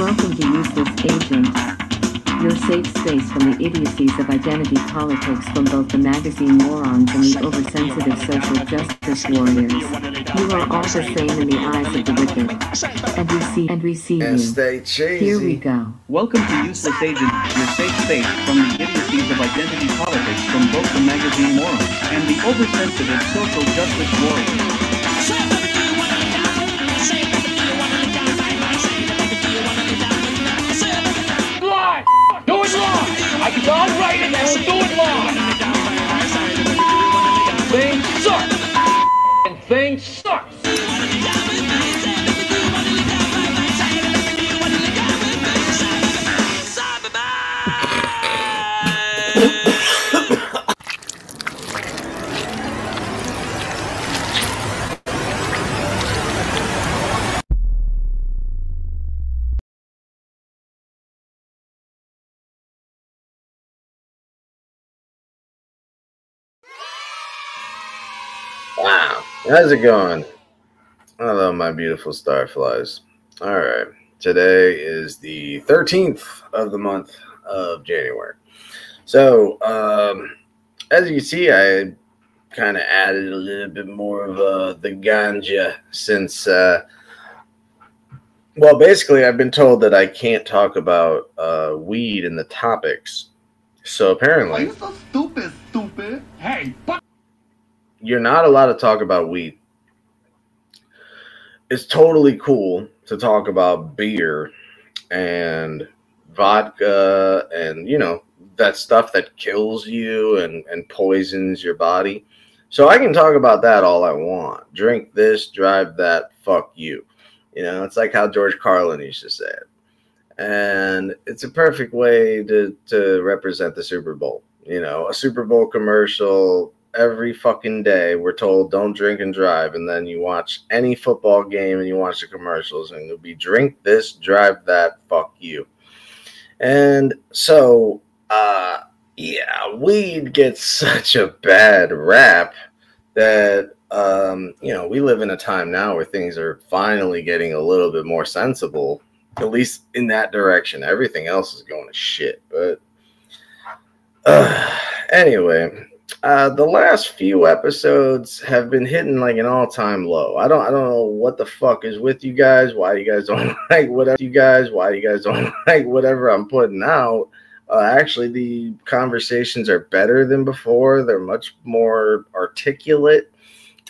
Welcome to Useless Agent, your safe space from the idiocies of identity politics from both the magazine morons and the oversensitive social justice warriors. You are all the same in the eyes of the wicked. And we see and we see And you. stay cheesy. Here we go. Welcome to Useless Agent, your safe space from the idiocies of identity politics from both the magazine morons and the oversensitive social justice warriors. It live. I can I'll write it and do it live. Thing sucks. And thing sucks. How's it going? Hello, my beautiful starflies. All right. Today is the 13th of the month of January. So, um, as you see, I kind of added a little bit more of uh, the ganja since, uh, well, basically, I've been told that I can't talk about uh, weed in the topics. So, apparently, are you so stupid? You're not allowed to talk about weed. It's totally cool to talk about beer and vodka and you know that stuff that kills you and and poisons your body. So I can talk about that all I want. Drink this, drive that, fuck you. You know, it's like how George Carlin used to say it. And it's a perfect way to to represent the Super Bowl. You know, a Super Bowl commercial every fucking day we're told don't drink and drive and then you watch any football game and you watch the commercials and it'll be drink this drive that fuck you. And so uh yeah weed gets such a bad rap that um you know we live in a time now where things are finally getting a little bit more sensible at least in that direction. Everything else is going to shit but uh, anyway uh, the last few episodes have been hitting like an all-time low. I don't I don't know what the fuck is with you guys. Why you guys don't like whatever you guys? Why you guys don't like whatever I'm putting out? Uh, actually, the conversations are better than before. They're much more articulate.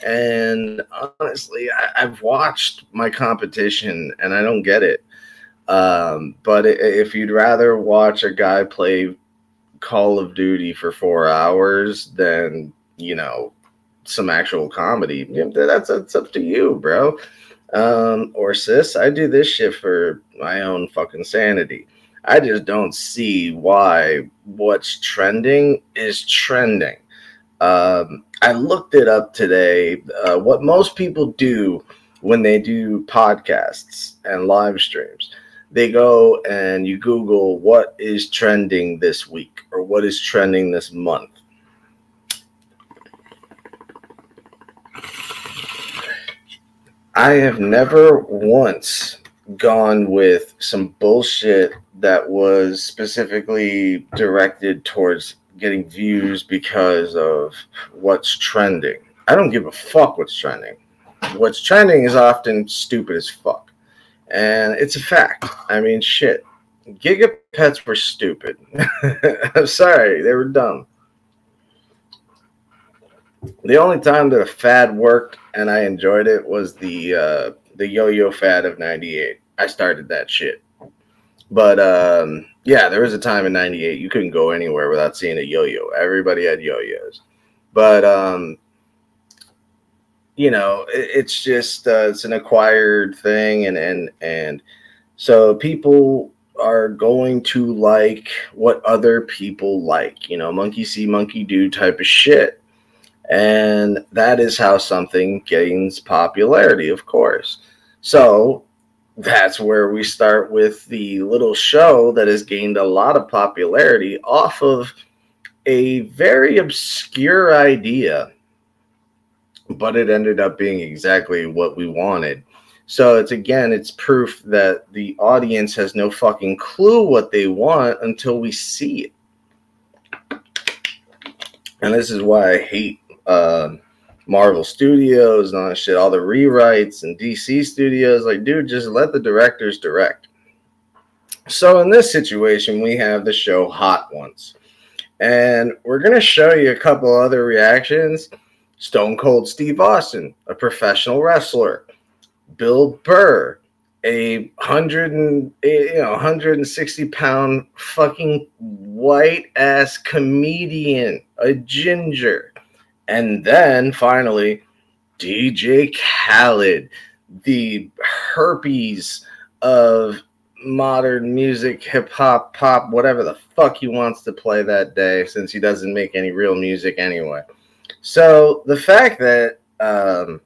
And honestly, I, I've watched my competition and I don't get it. Um, but if you'd rather watch a guy play Call of Duty for four hours than you know some actual comedy. That's that's up to you, bro. Um, or sis, I do this shit for my own fucking sanity. I just don't see why what's trending is trending. Um, I looked it up today. Uh, what most people do when they do podcasts and live streams they go and you Google what is trending this week or what is trending this month. I have never once gone with some bullshit that was specifically directed towards getting views because of what's trending. I don't give a fuck what's trending. What's trending is often stupid as fuck. And it's a fact. I mean, shit. Gigapets were stupid. I'm sorry, they were dumb. The only time that a fad worked and I enjoyed it was the uh, the yo-yo fad of '98. I started that shit. But um, yeah, there was a time in '98 you couldn't go anywhere without seeing a yo-yo. Everybody had yo-yos. But um, you know, it, it's just uh, it's an acquired thing, and and and so people are going to like what other people like. You know, monkey see, monkey do type of shit. And that is how something gains popularity, of course. So that's where we start with the little show that has gained a lot of popularity off of a very obscure idea, but it ended up being exactly what we wanted. So it's again, it's proof that the audience has no fucking clue what they want until we see it. And this is why I hate uh, Marvel Studios and all that shit, all the rewrites and DC Studios. Like, dude, just let the directors direct. So in this situation, we have the show Hot Ones. And we're going to show you a couple other reactions. Stone Cold Steve Austin, a professional wrestler. Bill Burr, a hundred and you know 160 pound fucking white ass comedian, a ginger, and then finally DJ Khaled, the herpes of modern music, hip hop, pop, whatever the fuck he wants to play that day, since he doesn't make any real music anyway. So the fact that um,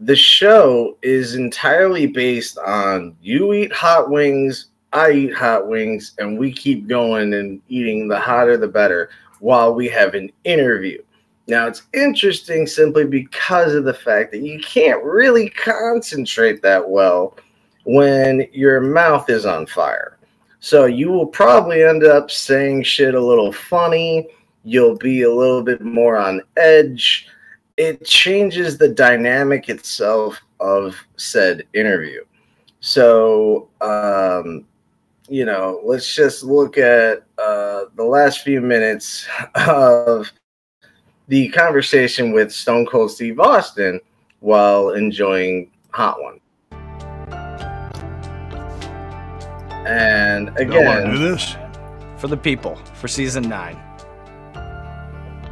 the show is entirely based on you eat hot wings, I eat hot wings, and we keep going and eating the hotter the better while we have an interview. Now, it's interesting simply because of the fact that you can't really concentrate that well when your mouth is on fire. So you will probably end up saying shit a little funny. You'll be a little bit more on edge it changes the dynamic itself of said interview. So, um, you know, let's just look at uh, the last few minutes of the conversation with Stone Cold Steve Austin while enjoying Hot One. And again, do this for the people for season nine.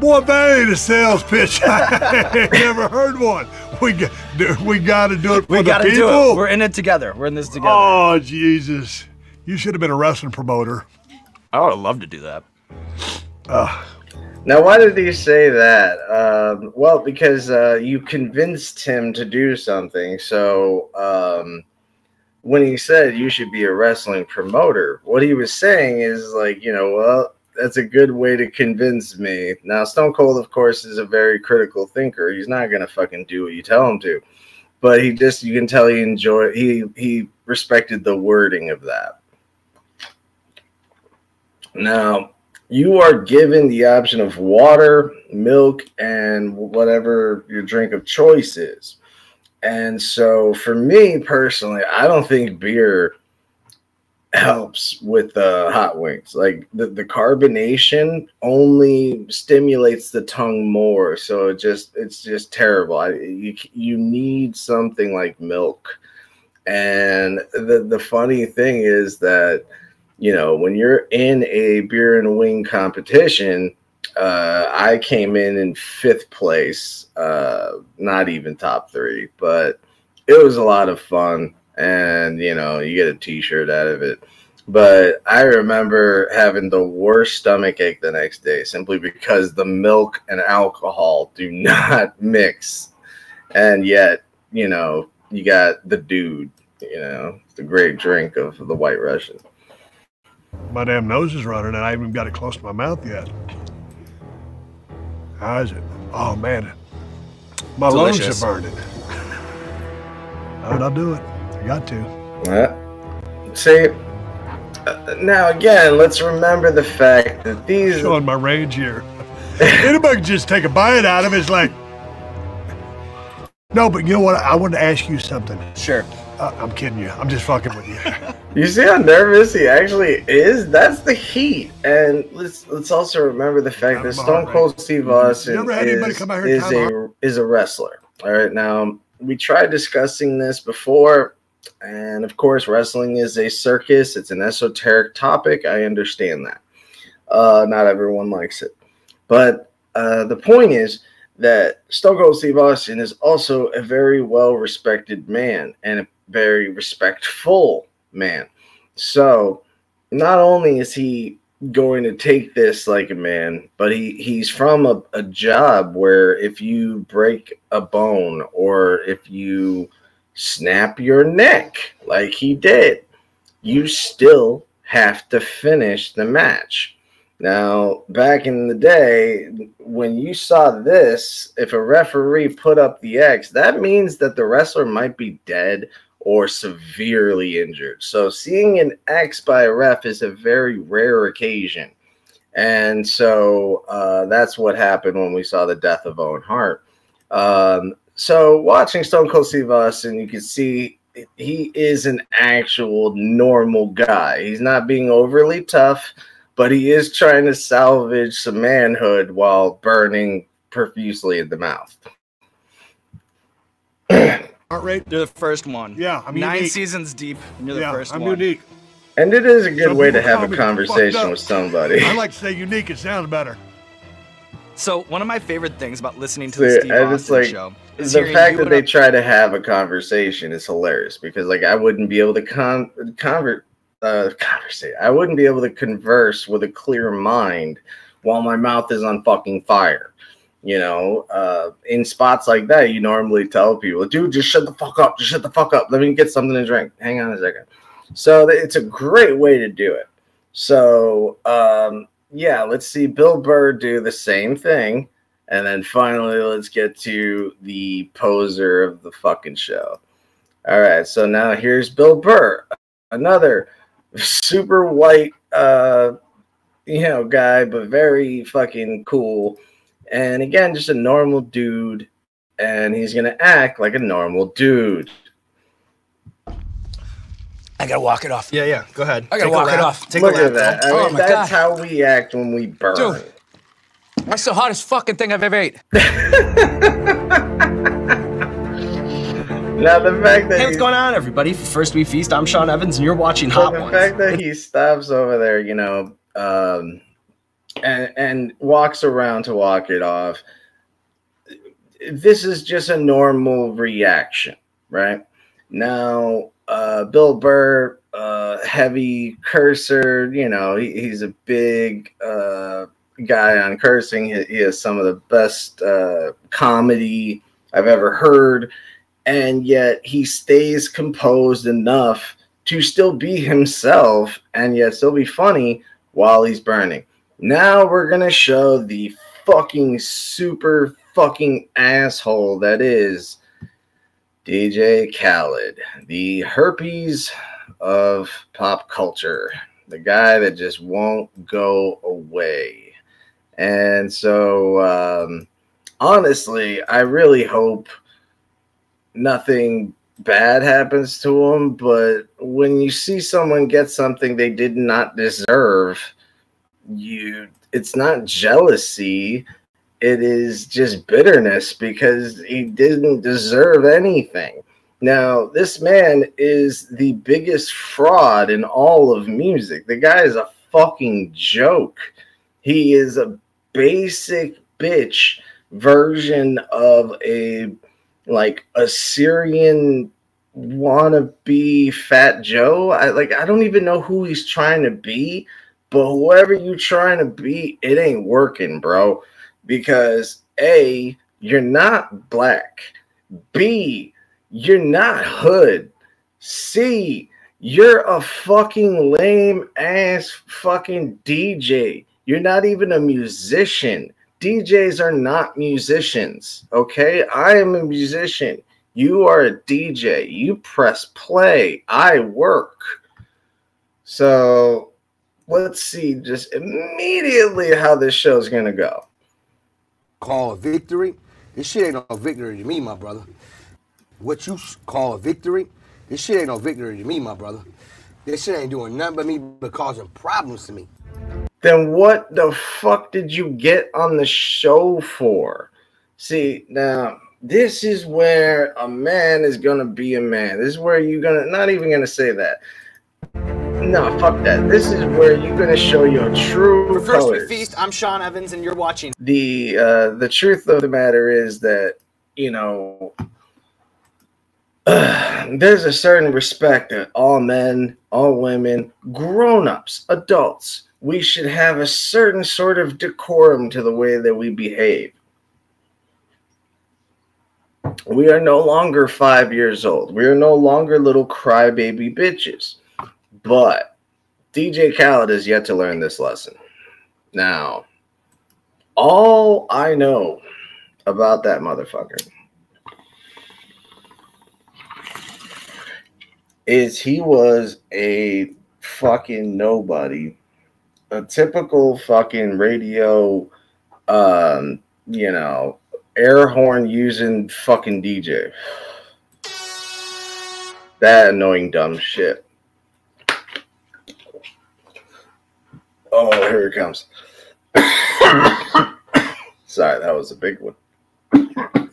Boy, that ain't a sales pitch. I ain't never heard one. We got, we got to do it for we the gotta people. do it. We're in it together. We're in this together. Oh, Jesus. You should have been a wrestling promoter. I would have loved to do that. Uh, now, why did he say that? Um, well, because uh, you convinced him to do something. So um, when he said you should be a wrestling promoter, what he was saying is like, you know, well, that's a good way to convince me. Now, Stone Cold, of course, is a very critical thinker. He's not gonna fucking do what you tell him to, but he just you can tell he enjoyed he he respected the wording of that. Now, you are given the option of water, milk, and whatever your drink of choice is. And so, for me personally, I don't think beer helps with the hot wings. Like the, the carbonation only stimulates the tongue more, so it just it's just terrible. I, you you need something like milk. And the the funny thing is that you know when you're in a beer and wing competition, uh, I came in in fifth place, uh, not even top three, but it was a lot of fun and you know you get a t-shirt out of it. But i remember having the worst stomach ache the next day simply because the milk and alcohol do not mix. And yet you know you got the dude you know the great drink of the white russian. My damn nose is running and i haven't got it close to my mouth yet. How is it? Oh man. My Delicious. lungs are burning. How'd i do it Got to. Yeah. See, uh, now again, let's remember the fact that these. Showing my rage here. Anybody can just take a bite out of it. It's like. No, but you know what? I want to ask you something. Sure. Uh, I'm kidding you. I'm just fucking with you. You see how nervous he actually is? That's the heat. And let's let's also remember the fact that Stone Cold Steve Austin never had anybody is, come out here and is a is a wrestler. All right, now we tried discussing this before, and of course, wrestling is a circus. It's an esoteric topic. I understand that. Uh, not everyone likes it, but uh, the point is that Stone Cold Steve Austin is also a very well respected man and a very respectful man. So not only is he going to take this like a man, but he, he's from a, a job where if you break a bone or if you snap your neck like he did, you still have to finish the match. Now, back in the day, when you saw this, if a referee put up the X, that means that the wrestler might be dead or severely injured. So seeing an X by a ref is a very rare occasion. And so uh, that's what happened when we saw the death of Owen Hart. Um, so watching Stone Cold Steve Austin, you can see he is an actual normal guy. He's not being overly tough, but he is trying to salvage some manhood while burning profusely in the mouth. Heart rate. You're the first one. Yeah, I'm Nine unique. seasons deep, and you're the Yeah, first I'm one. unique. And it is a good Some way to have a conversation with somebody. I like to say unique. It sounds better. So one of my favorite things about listening to See, the Steve Austin like, show is the fact that they try to have a conversation is hilarious because like I wouldn't be able to con convert uh conversate. I wouldn't be able to converse with a clear mind while my mouth is on fucking fire. You know, uh in spots like that, you normally tell people, dude, just shut the fuck up, just shut the fuck up. Let me get something to drink. Hang on a second. So it's a great way to do it. So um yeah, let's see Bill Burr do the same thing. And then finally, let's get to the poser of the fucking show. All right, so now here's Bill Burr, another super white, uh, you know, guy, but very fucking cool. And again, just a normal dude, and he's gonna act like a normal dude. I gotta walk it off. Yeah, yeah. Go ahead. I gotta Take walk it off. Take Look a lap. at that. I Oh mean, my that's God. how we act when we burn. Dude. That's the hottest fucking thing I've ever ate. Now the fact that Hey, what's he- going on, everybody? For First We Feast, I'm Sean Evans, and you're watching So Hot the Ones. fact that he stops over there, you know, um, and and walks around to walk it off. This is just a normal reaction, right? Now, uh, Bill Burr, uh, heavy cursor, you know, he, he's a big uh, guy on cursing. He, he has some of the best uh, comedy I've ever heard, and yet he stays composed enough to still be himself and yet still be funny while he's burning. Now we're gonna show the fucking super fucking asshole that is DJ Khaled, the herpes of pop culture, the guy that just won't go away. And so, um, honestly, I really hope nothing bad happens to them. But when you see someone get something they did not deserve, you it's not jealousy. It is just bitterness because he didn't deserve anything. Now this man is the biggest fraud in all of music. The guy is a fucking joke. He is a basic bitch version of a like a syrian wannabe fat joe i like i don't even know who he's trying to be but whoever you trying to be, it ain't working, bro. Because A, you're not black. B, you're not hood. C, you're a fucking lame ass fucking DJ. You're not even a musician. DJs are not musicians, okay? I am a musician. You are a DJ. You press play. I work. So let's see just immediately how this show's gonna go. call a victory. This shit ain't no victory to me, my brother. What you call a victory, this shit ain't no victory to me, my brother. This shit ain't doing nothing but me but causing problems to me. Then what the fuck did you get on the show for? See, now this is where a man is gonna be a man. This is where you're gonna not even gonna say that. No, fuck that. This is where you're gonna show your true For First colors. Feast, I'm Sean Evans, and you're watching. the uh the truth of the matter is that you know there's a certain respect that all men all women grown-ups adults we should have a certain sort of decorum to the way that we behave. We are no longer five years old. We are no longer little crybaby bitches. But dj khaled has yet to learn this lesson. Now all I know about that motherfucker is he was a fucking nobody, a typical fucking radio, um, you know, air horn using fucking DJ. That annoying dumb shit. Oh, here it comes. Sorry, that was a big one.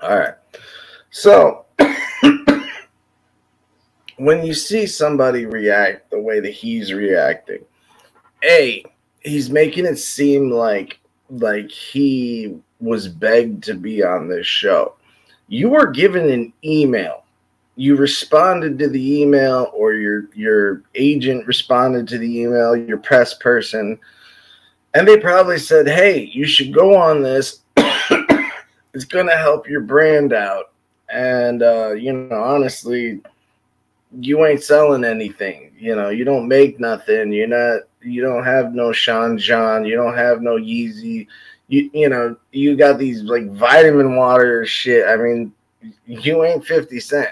All right. So, when you see somebody react the way that he's reacting, A, he's making it seem like like he was begged to be on this show. You were given an email. You responded to the email or your your agent responded to the email, your press person, and they probably said, "Hey, you should go on this. it's going to help your brand out." And uh, you know, honestly, you ain't selling anything. You know, you don't make nothing. You're not. You don't have no Sean John. You don't have no Yeezy. You you know, you got these like vitamin water shit. I mean, you ain't Fifty Cent.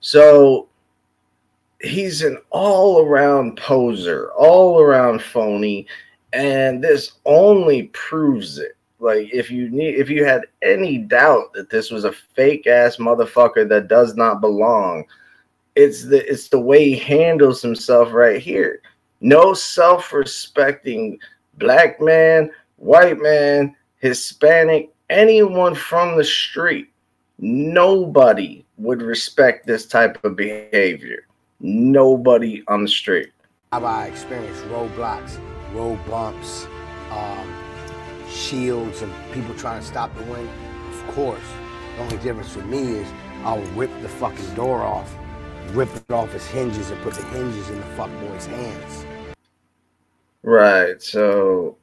So he's an all around poser, all around phony, and this only proves it. Like if you need if you had any doubt that this was a fake ass motherfucker that does not belong, it's the it's the way he handles himself right here. No self-respecting black man, white man, Hispanic, anyone from the street, nobody would respect this type of behavior. Nobody on the street. Have I experienced roadblocks, road bumps, um, shields, and people trying to stop the wind? Of course. The only difference with me is I'll rip the fucking door off, rip it off his hinges, and put the hinges in the fuckboy's hands. Right. So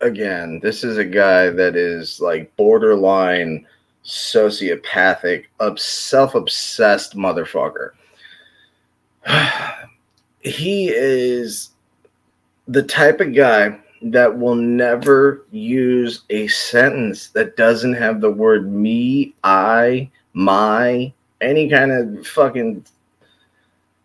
again, this is a guy that is like borderline sociopathic, self-obsessed motherfucker. he is the type of guy that will never use a sentence that doesn't have the word me, I, my, any kind of fucking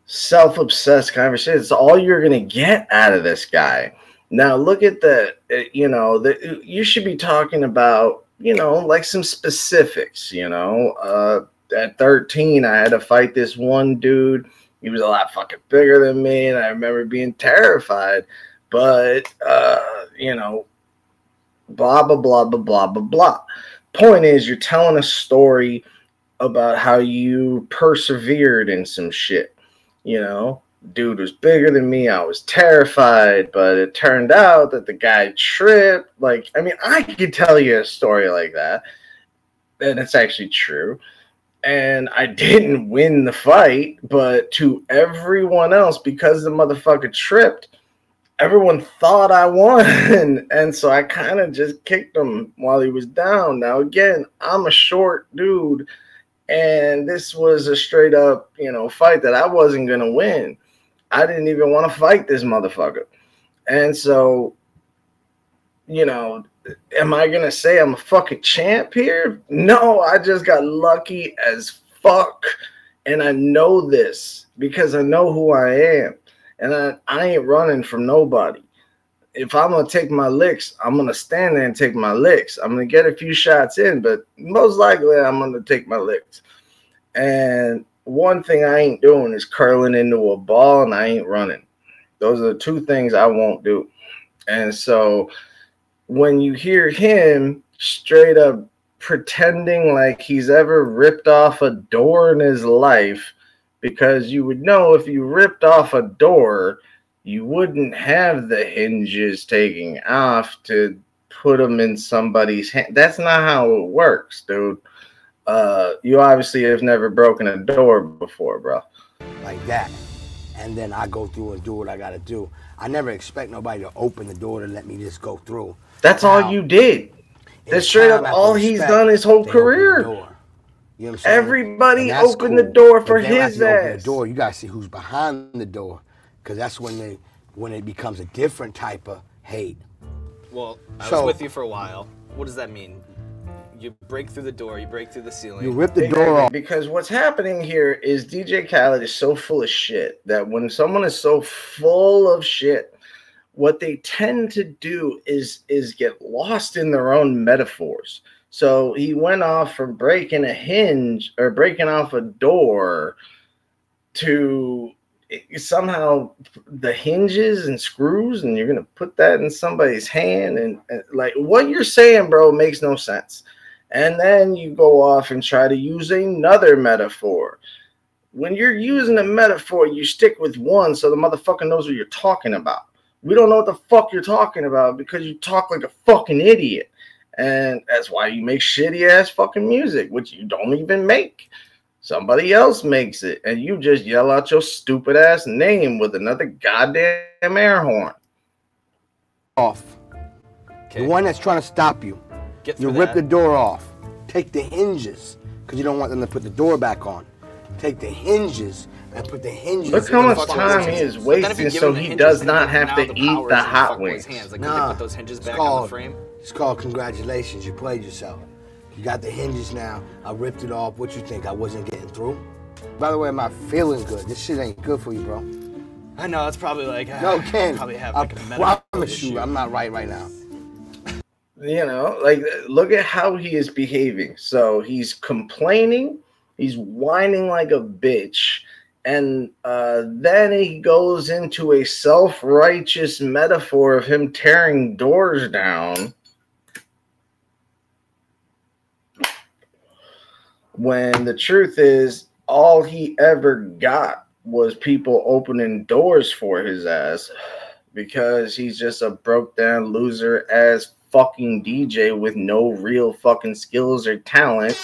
self-obsessed conversation. It's all you're gonna get out of this guy. Now look at the, uh, you know, the, you should be talking about, you know, like some specifics. You know, uh, at 13, I had to fight this one dude. He was a lot fucking bigger than me, and I remember being terrified. But uh, you know, blah blah blah blah blah blah blah. Point is, you're telling a story about how you persevered in some shit. You know, dude was bigger than me. I was terrified, but it turned out that the guy tripped. Like, I mean, I could tell you a story like that, and it's actually true. And I didn't win the fight, but to everyone else, because the motherfucker tripped, everyone thought I won. And so I kind of just kicked him while he was down. Now, again, I'm a short dude, and this was a straight up, you know, fight that I wasn't going to win. I didn't even want to fight this motherfucker. And so, you know, am I going to say I'm a fucking champ here? No, I just got lucky as fuck. And I know this because I know who I am. And I, I ain't running from nobody. If I'm to take my licks, I'm to stand there and take my licks. I'm to get a few shots in, but most likely I'm to take my licks. And one thing I ain't doing is curling into a ball and I ain't running. Those are the two things I won't do. And so when you hear him straight up pretending like he's ever ripped off a door in his life, because you would know if you ripped off a door, you wouldn't have the hinges taking off to put them in somebody's hand. That's not how it works, dude uh, you obviously have never broken a door before, bro. Like that. And then I go through and do what I gotta do. I never expect nobody to open the door to let me just go through. That's now, all you did. That's straight up all he's done his whole career. You know Everybody opened cool. the door for his ass. the door, you gotta see who's behind the door, because that's when they when it becomes a different type of hate. Well, I so, was with you for a while. What does that mean? You break through the door. You break through the ceiling. You rip the door off. Because what's happening here is DJ Khaled is so full of shit that when someone is so full of shit, what they tend to do is is get lost in their own metaphors. So he went off from breaking a hinge or breaking off a door to it- somehow the hinges and screws and you're gonna put that in somebody's hand and, and like what you're saying bro makes no sense. And then you go off and try to use another metaphor. When you're using a metaphor you stick with one so the motherfucker knows what you're talking about. We don't know what the fuck you're talking about because you talk like a fucking idiot. And that's why you make shitty ass fucking music which you don't even make Somebody else makes it, and you just yell out your stupid ass name with another goddamn air horn. off. The one that's trying to stop you. Get You rip that. the door off. Take the hinges, because you don't want them to put the door back on. Take the hinges and put the hinges. Look how much time he is But then if you wasting so he does not have to the eat the hot wings. Hands. Like, Nah, they put those hinges it's back on called- the frame? It's called congratulations. You played yourself. You got the hinges now. I ripped it off. What you think? I wasn't getting through? By the way, am I feeling good? This shit ain't good for you, bro. I know it's probably like No, Ken. Probably have I like a medical promise you. I'm not right right now. You know, like look at how he is behaving. So he's complaining, he's whining like a bitch, and uh, then he goes into a self-righteous metaphor of him tearing doors down. When the truth is, all he ever got was people opening doors for his ass because he's just a broke down loser as fucking DJ with no real fucking skills or talent.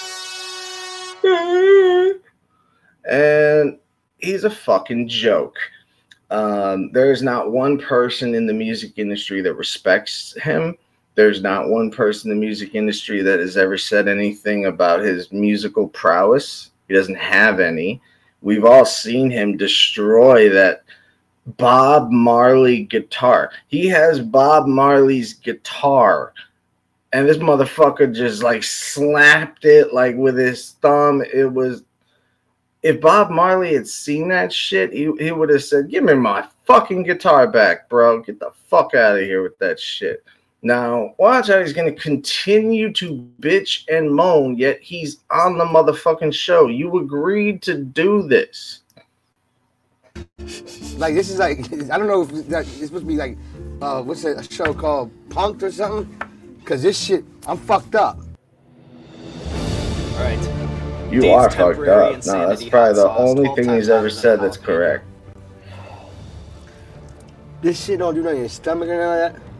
And he's a fucking joke. Um, there's not one person in the music industry that respects him. There's not one person in the music industry that has ever said anything about his musical prowess. He doesn't have any. We've all seen him destroy that Bob Marley guitar. He has Bob Marley's guitar, and this motherfucker just like slapped it like with his thumb. It was. If Bob Marley had seen that shit, he, he would have said, Give me my fucking guitar back, bro. Get the fuck out of here with that shit. Now, watch how he's going to continue to bitch and moan, yet he's on the motherfucking show. You agreed to do this. Like this is like I don't know if that it's supposed to be like uh what's that, a show called Punked or something? Cause this shit I'm fucked up. All right. You Dave's are fucked up. No, that's probably the only thing he's ever said that's jalapeno. correct. This shit don't do nothing in your stomach or none of that.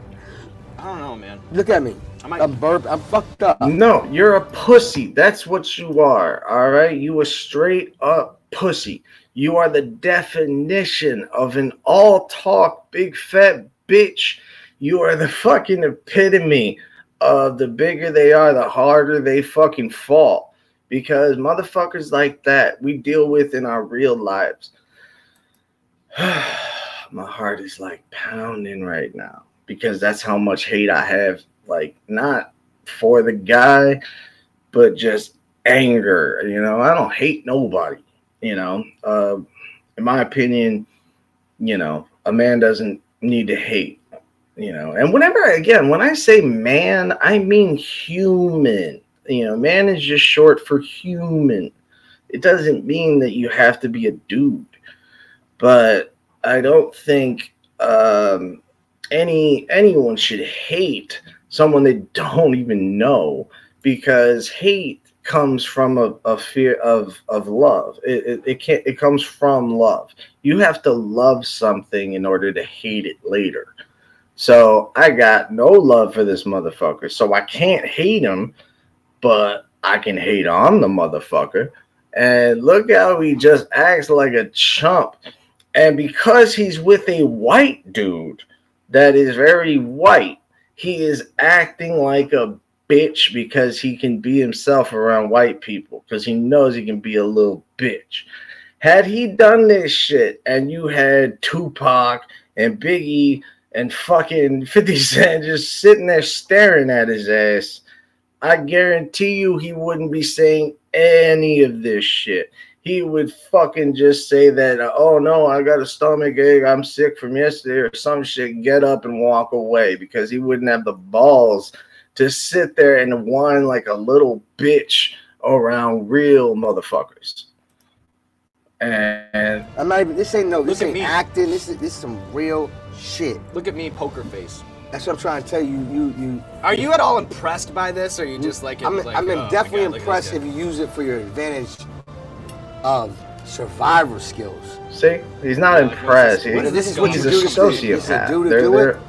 I don't know, man. Look at me. I might- I'm burp. I'm fucked up. No, you're a pussy. That's what you are. All right. You a straight up pussy. You are the definition of an all talk, big fat bitch. You are the fucking epitome of the bigger they are, the harder they fucking fall. Because motherfuckers like that we deal with in our real lives. My heart is like pounding right now because that's how much hate I have. Like, not for the guy, but just anger. You know, I don't hate nobody. You know, uh, in my opinion, you know, a man doesn't need to hate. You know, and whenever again, when I say man, I mean human. You know, man is just short for human. It doesn't mean that you have to be a dude, but I don't think um, any anyone should hate someone they don't even know because hate comes from a, a fear of of love. It, it, it can't it comes from love. You have to love something in order to hate it later. So i got no love for this motherfucker. So i can't hate him but i can hate on the motherfucker. And look how he just acts like a chump. And because he's with a white dude that is very white he is acting like a bitch because he can be himself around white people because he knows he can be a little bitch. Had he done this shit and you had Tupac and Biggie and fucking 50 Cent just sitting there staring at his ass, I guarantee you he wouldn't be saying any of this shit. He would fucking just say that, oh no, I got a stomach ache, I'm sick from yesterday or some shit, get up and walk away because he wouldn't have the balls to sit there and whine like a little bitch around real motherfuckers. And I'm not even. This ain't no. This ain't me. acting. This is this is some real shit. Look at me, poker face. That's what I'm trying to tell you. You you. Are you at all impressed by this, or are you mm, just like? I'm, like, I'm oh definitely God, impressed if you use it for your advantage of survivor skills. see, he's not Yeah, impressed. what's this- what He- is this is what he's you a do to- this is a sociopath. dude to They're- do it. they're-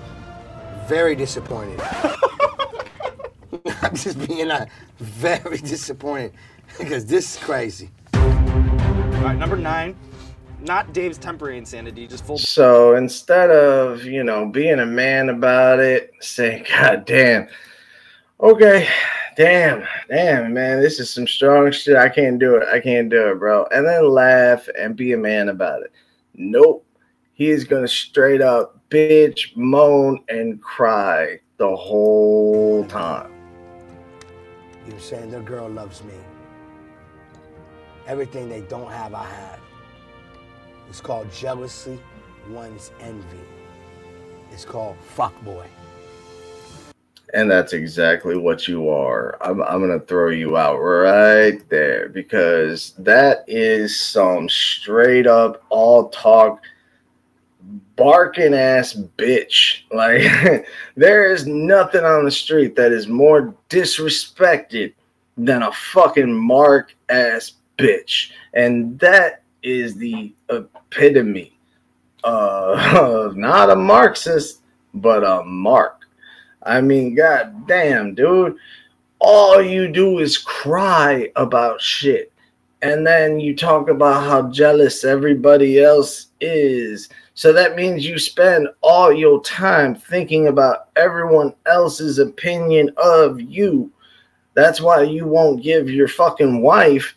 Very disappointed. I'm just being uh, very disappointed because this is crazy. All right, number nine. Not Dave's temporary insanity, just full. So instead of, you know, being a man about it, saying, God damn, okay, damn, damn, man, this is some strong shit. I can't do it. I can't do it, bro. And then laugh and be a man about it. Nope. He is going to straight up bitch, moan, and cry the whole time. You're saying the girl loves me. Everything they don't have, I have. It's called jealousy, one's envy. It's called fuckboy. And that's exactly what you are. I'm, I'm going to throw you out right there because that is some straight up all talk barking ass bitch. Like, there is nothing on the street that is more disrespected than a fucking mark ass bitch. And that is the epitome of not a Marxist, but a mark. I mean, god damn, dude. All you do is cry about shit. And then you talk about how jealous everybody else is. So that means you spend all your time thinking about everyone else's opinion of you. That's why you won't give your fucking wife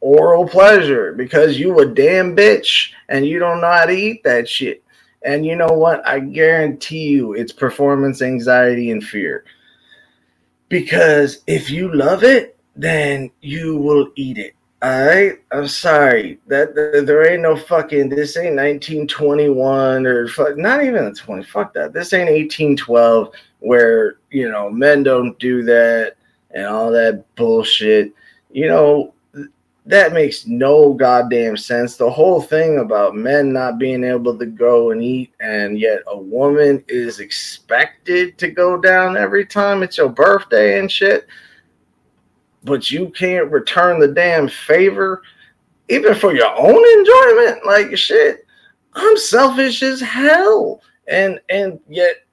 oral pleasure because you a damn bitch and you don't know how to eat that shit. And you know what? I guarantee you it's performance anxiety and fear. Because if you love it, then you will eat it. Right, I'm sorry that, that- there ain't no fucking. This ain't 1921 or fuck, not even a 20. Fuck that. This ain't 1812 where you know men don't do that and all that bullshit. You know that makes no goddamn sense. The whole thing about men not being able to go and eat, and yet a woman is expected to go down every time it's your birthday and shit, but you can't return the damn favor, even for your own enjoyment. Like shit, I'm selfish as hell, and and yet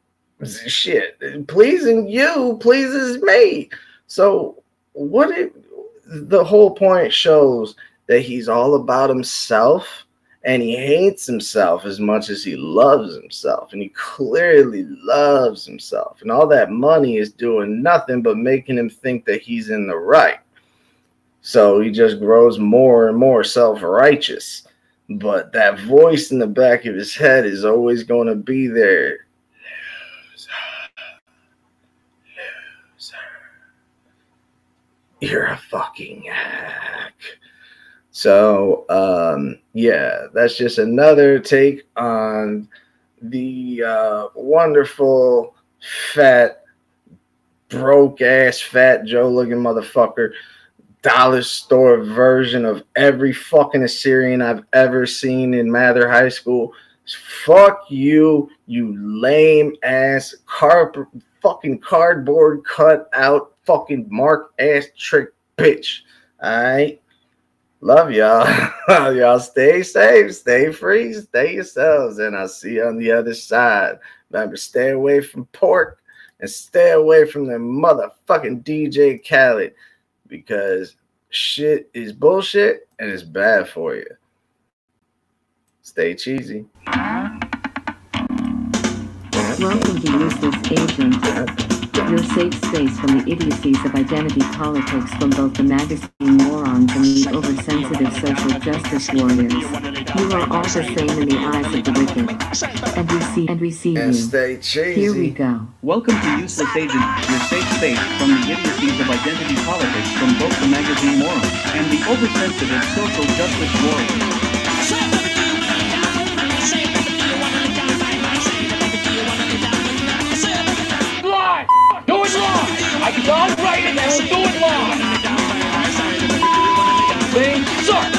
shit, pleasing you pleases me. So what it the whole point shows that he's all about himself and he hates himself as much as he loves himself and he clearly loves himself. And all that money is doing nothing but making him think that he's in the right. So he just grows more and more self-righteous. But that voice in the back of his head is always going to be there you're a fucking hack. So, um, yeah, that's just another take on the uh, wonderful, fat, broke ass, fat Joe looking motherfucker dollar store version of every fucking Assyrian I've ever seen in Mather High School. Fuck you, you lame ass carp fucking cardboard cut out fucking mark ass trick bitch. Alright. Love y'all. y'all stay safe, stay free, stay yourselves, and I'll see you on the other side. Remember, stay away from pork and stay away from the motherfucking DJ Khaled because shit is bullshit and it's bad for you. Stay cheesy. Welcome to Useless Agent. Your safe space from the idiocies of identity politics from both the magazine morons and the oversensitive social justice warriors. You are all the same in the eyes of the wicked. And we see and we see And you. stay Here we go. Welcome to Useless Agent, your safe space from the idiocies of identity politics from both the magazine morons and the oversensitive social justice warriors. All write it and we'll do it live! Things suck!